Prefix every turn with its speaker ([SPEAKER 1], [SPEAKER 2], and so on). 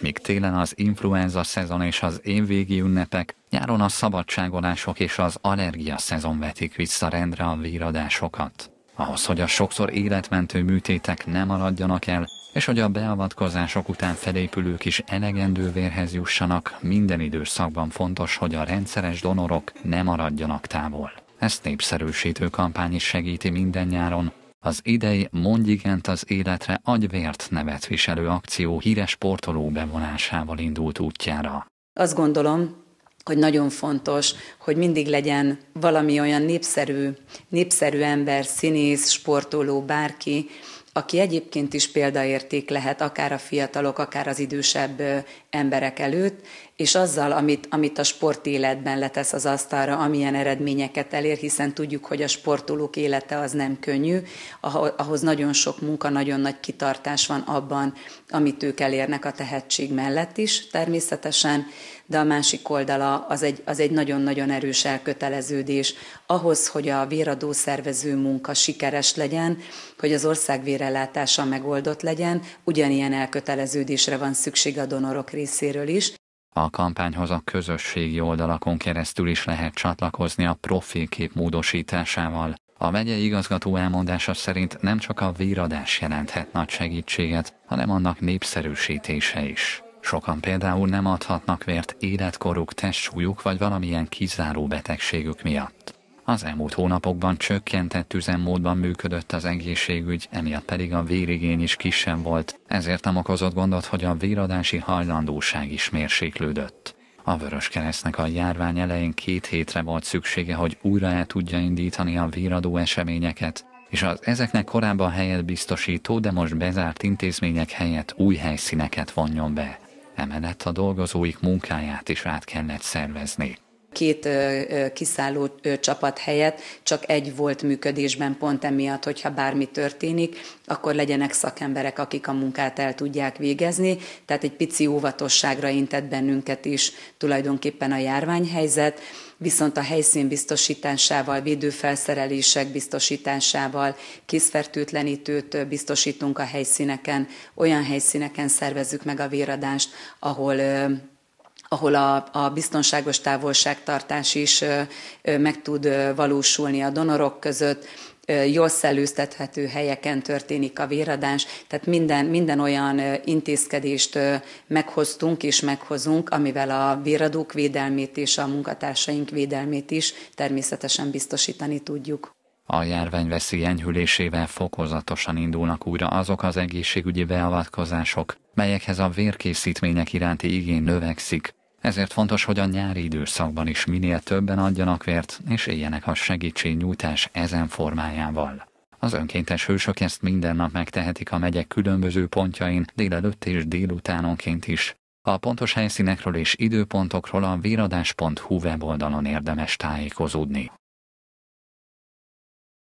[SPEAKER 1] míg télen az influenza szezon és az évvégi ünnepek, nyáron a szabadságolások és az allergia szezon vetik vissza rendre a víradásokat. Ahhoz, hogy a sokszor életmentő műtétek nem maradjanak el, és hogy a beavatkozások után felépülők is elegendő vérhez jussanak, minden időszakban fontos, hogy a rendszeres donorok ne maradjanak távol. Ezt népszerűsítő kampány is segíti minden nyáron, az idei Mondj igent az életre agyvért nevet viselő akció híres sportoló bevonásával indult útjára.
[SPEAKER 2] Azt gondolom, hogy nagyon fontos, hogy mindig legyen valami olyan népszerű, népszerű ember, színész, sportoló, bárki, aki egyébként is példaérték lehet, akár a fiatalok, akár az idősebb emberek előtt, és azzal, amit, amit a sportéletben letesz az asztalra, amilyen eredményeket elér, hiszen tudjuk, hogy a sportolók élete az nem könnyű, ahhoz nagyon sok munka, nagyon nagy kitartás van abban, amit ők elérnek a tehetség mellett is természetesen, de a másik oldala az egy, az egy nagyon-nagyon erős elköteleződés ahhoz, hogy a véradó szervező munka sikeres legyen, hogy az ország vérellátása megoldott legyen, ugyanilyen elköteleződésre van szükség a donorok részéről is.
[SPEAKER 1] A kampányhoz a közösségi oldalakon keresztül is lehet csatlakozni a profilkép módosításával. A megyei igazgató elmondása szerint nem csak a véradás jelenthet nagy segítséget, hanem annak népszerűsítése is. Sokan például nem adhatnak vért életkoruk, testsúlyuk vagy valamilyen kizáró betegségük miatt. Az elmúlt hónapokban csökkentett üzemmódban működött az egészségügy, emiatt pedig a vérigény is kisebb volt, ezért nem okozott gondot, hogy a véradási hajlandóság is mérséklődött. A Vörös Keresztnek a járvány elején két hétre volt szüksége, hogy újra el tudja indítani a véradó eseményeket, és az ezeknek korábban helyet biztosító, de most bezárt intézmények helyett új helyszíneket vonjon be. Emellett a dolgozóik munkáját is át kellett szervezni
[SPEAKER 2] két kiszálló csapat helyett csak egy volt működésben pont emiatt, hogyha bármi történik, akkor legyenek szakemberek, akik a munkát el tudják végezni. Tehát egy pici óvatosságra intett bennünket is tulajdonképpen a járványhelyzet, viszont a helyszín biztosításával, védőfelszerelések biztosításával, készfertőtlenítőt biztosítunk a helyszíneken, olyan helyszíneken szervezzük meg a véradást, ahol ahol a, a biztonságos távolságtartás is meg tud valósulni a donorok között, jól szellőztethető helyeken történik a véradás, tehát minden, minden olyan intézkedést meghoztunk és meghozunk, amivel a véradók védelmét és a munkatársaink védelmét is természetesen biztosítani tudjuk.
[SPEAKER 1] A járványveszély enyhülésével fokozatosan indulnak újra azok az egészségügyi beavatkozások, melyekhez a vérkészítmények iránti igény növekszik, ezért fontos, hogy a nyári időszakban is minél többen adjanak vért, és éljenek a segítségnyújtás ezen formájával. Az önkéntes hősök ezt minden nap megtehetik a megyek különböző pontjain, délelőtt és délutánonként is. A pontos helyszínekről és időpontokról a véradás.hu weboldalon érdemes tájékozódni.